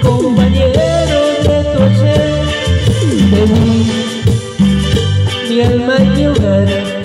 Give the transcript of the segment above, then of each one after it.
compañero de tu ayer, de mí, mi alma y mi hogar.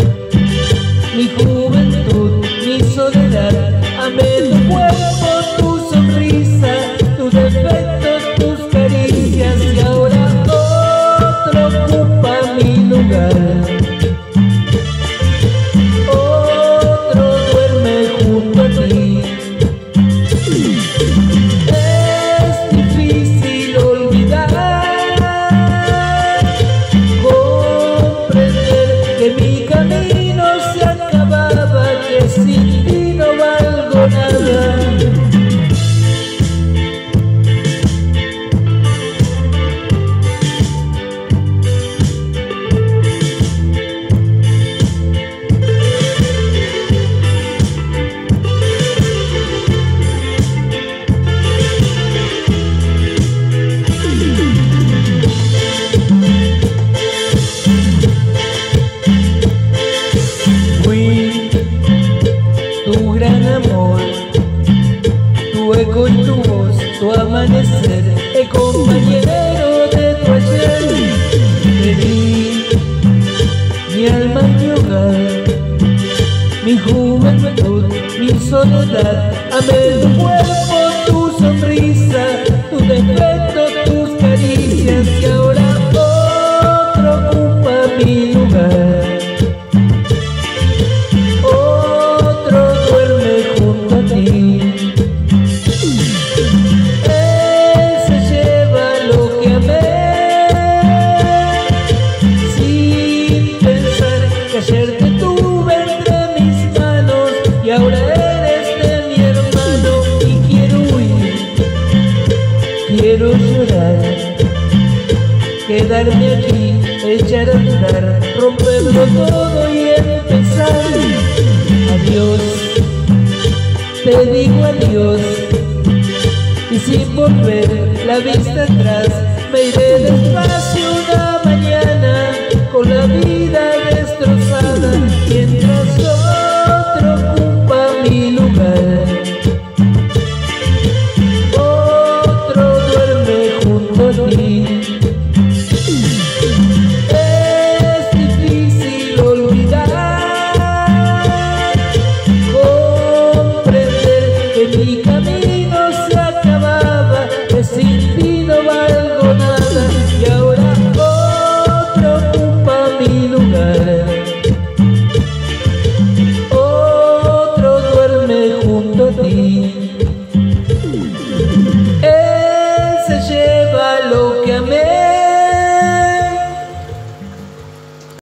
juventud, mi soledad, amé el pueblo. Quiero llorar, quedarme aquí, echar a andar, romperlo todo y empezar. Adiós, te digo adiós, y sin volver la vista atrás, me iré despacio una mañana con la vida destrozada.